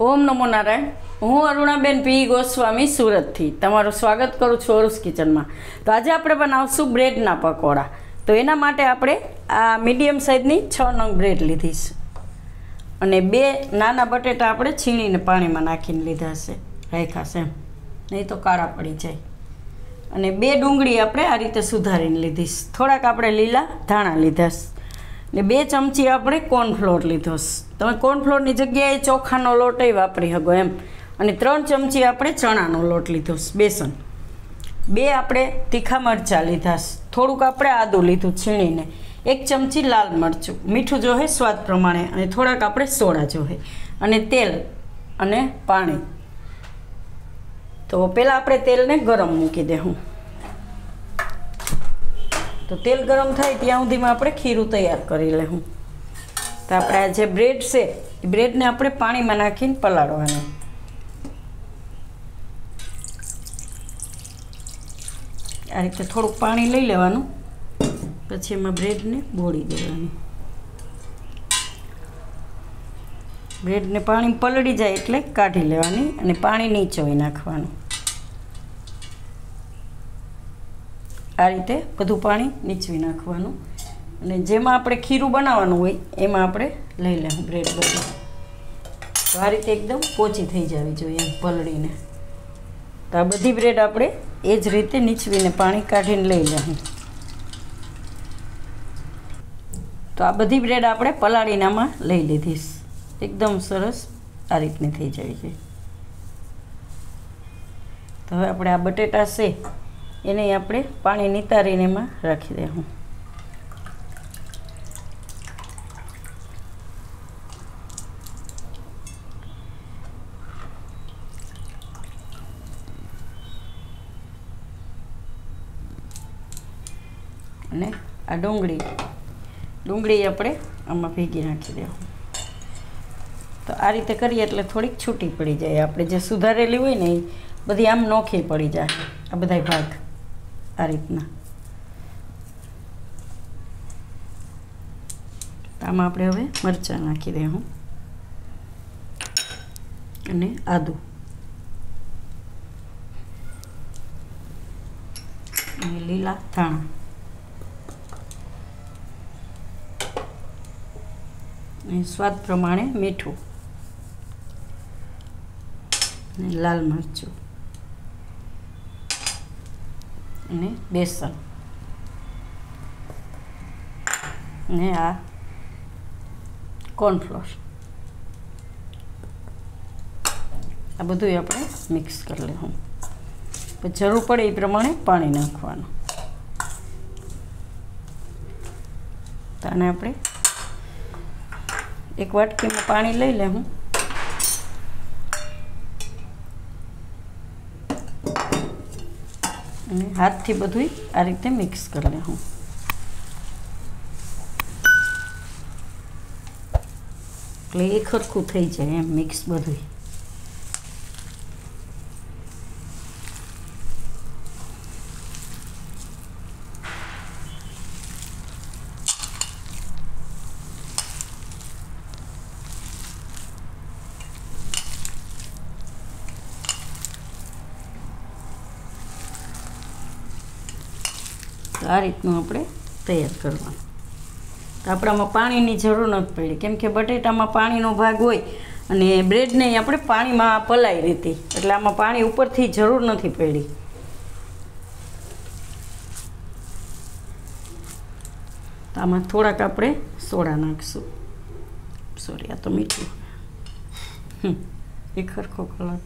ઓમ નમો નારાયણ. હું અરુણાબેન પી. ગોસ્વામી સુરતથી. તમારું સ્વાગત કરું છું અરુસ કિચનમાં. તો આજે આપણે બનાવશું બ્રેડના પકોડા. તો એના માટે આપણે આ મીડિયમ સાઇઝની છ નંગ બ્રેડ લીધી છે. અને બે નાના બટેટા આપણે છીણીને પાણીમાં નાખીને લીધા છે. રાખ્યા છે નહીં તો કાળા પડી જાય. અને બે ડુંગળી આપણે આ રીતે સુધારીને લીધી છે. થોડાક આપણે લીલા ધાણા લીધા છે. ને બે ચમચી આપણે કોર્નફ્લોર લીધો. તમે કોર્નફ્લોરની જગ્યાએ ચોખાનો લોટ વાપરી શકો એમ. અને ત્રણ ચમચી આપણે ચણાનો લોટ લીધો, બેસન. બે આપણે તીખા મરચાં લીધા. થોડુંક આપણે આદું લીધું છીણીને. એક ચમચી લાલ મરચું. મીઠું જોહે, સ્વાદ પ્રમાણે. અને થોડાક આપણે સોડા જોહે. અને તેલ અને પાણી. તો પહેલાં આપણે તેલને ગરમ મૂકી દેવું તો તેલ ગરમ થાય ત્યાં સુધીમાં આપણે ખીરું તૈયાર કરી લેવું. તો આપણે આ જે બ્રેડ છે, એ બ્રેડને આપણે પાણીમાં નાખીને પલાળવાનું. આ રીતે થોડુંક પાણી લઈ લેવાનું. પછી એમાં બ્રેડને બોળી દેવાનું. બ્રેડને પાણી પલળી જાય એટલે કાઢી લેવાની અને પાણી નીચોવી નાખવાનું. આ રીતે બધું પાણી નીચવી નાખવાનું. અને જેમાં આપણે ખીરું બનાવવાનું હોય, એમાં આપણે લઈ લેવું બ્રેડ બધું. તો આ રીતે એકદમ પોચી થઈ જવી જોઈએ એમ પલળીને. તો આ બધી બ્રેડ આપણે એ જ રીતે નીચવીને પાણી કાઢીને લઈ લેવું. તો આ બધી બ્રેડ આપણે પલાળીને આમાં લઈ લીધીશ એકદમ સરસ આ રીતની થઈ જાય છે. તો હવે આપણે આ બટેટા છે એને આપણે પાણી નિતારીને એમાં રાખી દેવું. અને આ ડુંગળી ડુંગળી આપણે આમાં ભેગી નાખી દેવું. તો આ રીતે કરીએ એટલે થોડીક છૂટી પડી જાય. આપણે જે સુધારેલી હોય ને એ બધી આમ નોખી પડી જાય. આ બધા ભાગ. આ રીતના આમાં આપણે હવે મરચાં નાખી દઉં અને આદું. અને લીલા ધાણા. અને સ્વાદ પ્રમાણે મીઠું. અને લાલ મરચું. અને બેસન. ને આ કોર્નફ્લોર આ બધું આપણે મિક્સ કરી લેવું. જરૂર પડે એ પ્રમાણે પાણી નાખવાનું. તો આને આપણે એક વાટકીમાં પાણી લઈ લેવું. અને હાથથી બધું આ રીતે મિક્સ કરી લેવું એટલે એ ખરખું થઈ જાય એમ મિક્સ બધું આ રીતનું આપણે તૈયાર કરવાનું. તો આપણામાં પાણીની જરૂર નથી પડી. કેમ કે બટેટામાં પાણીનો ભાગ હોય અને બ્રેડને આપણે પાણીમાં પલાઈ દીધી એટલે આમાં પાણી ઉપરથી જરૂર નથી પડી. આમાં થોડાક આપણે સોડા નાખીશું. સોરી, આ તો મીઠું. એ ખરખો કલર.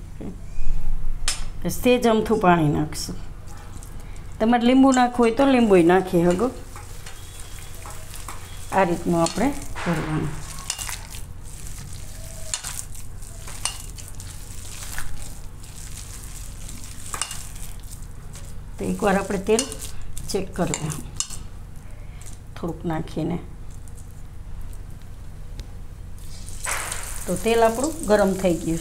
સેજ અમથું પાણી નાખશું. તમારે લીંબુ નાખવું હોય તો લીંબુ નાખીએ, હગો. આ રીતનું આપણે કરવાનું. તો એકવાર આપણે તેલ ચેક કરવું. થોડુંક નાખીને. તો તેલ આપણું ગરમ થઈ ગયું.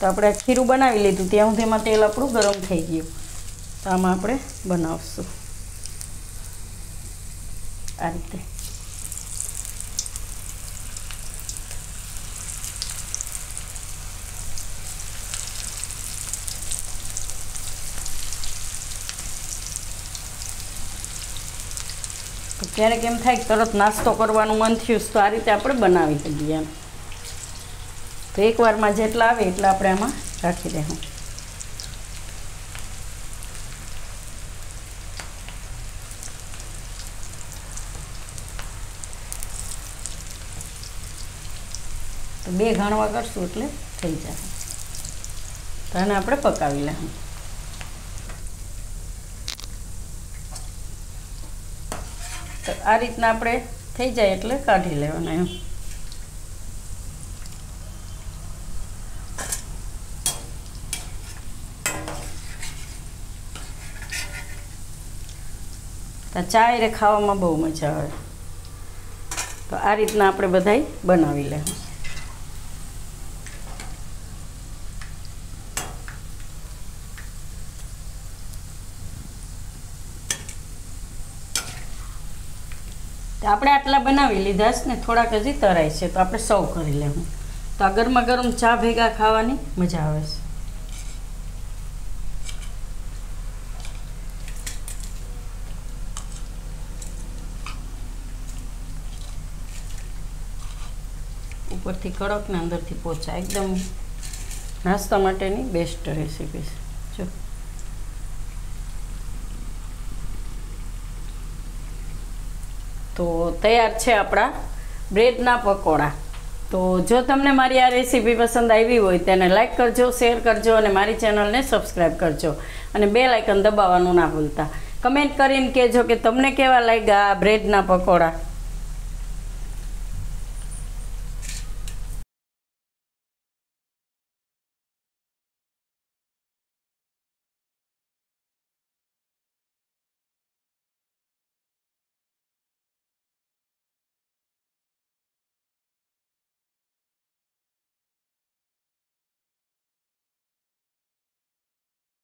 તો આપણે ખીરું બનાવી લીધું. ત્યાં સુધીમાં તેલ આપણું ગરમ થઈ ગયું. આમાં આપણે બનાવશું. આ રીતે. ક્યારેક એમ થાય કે તરત નાસ્તો કરવાનું મન થયું તો આ રીતે આપણે બનાવી દઈએ એમ. તો એકવારમાં જેટલા આવે એટલા આપણે આમાં રાખી દેવું બે ઘણવા કરશું એટલે થઈ જશે તો આને આપણે પકાવી લઈશું તો આ રીતના આપણે થઈ જાય એટલે કાઢી લેવાના એમ. તો ચા એ ખાવામાં બહુ મજા આવે. તો આ રીતના આપણે બધાય બનાવી લેવું આપણે આટલા બનાવી લીધા છે ને થોડાક હજી તરાય છે, તો આપણે સર્વ કરી લેવું. તો આ ગરમા ગરમ ચા ભેગા ખાવાની મજા આવે છે. ઉપરથી કડક ને અંદરથી પોચા, એકદમ નાસ્તા માટેની બેસ્ટ રેસીપી છે જો તો તૈયાર છે આપણા બ્રેડના પકોડા. તો જો તમને મારી આ રેસીપી પસંદ આવી હોય તેને લાઇક કરજો, શેર કરજો અને મારી ચેનલને સબસ્ક્રાઈબ કરજો અને બે લાઇકન દબાવવાનું ના ભૂલતા. કમેન્ટ કરીને કહેજો કે તમને કેવા લાગ્યા આ બ્રેડના પકોડા.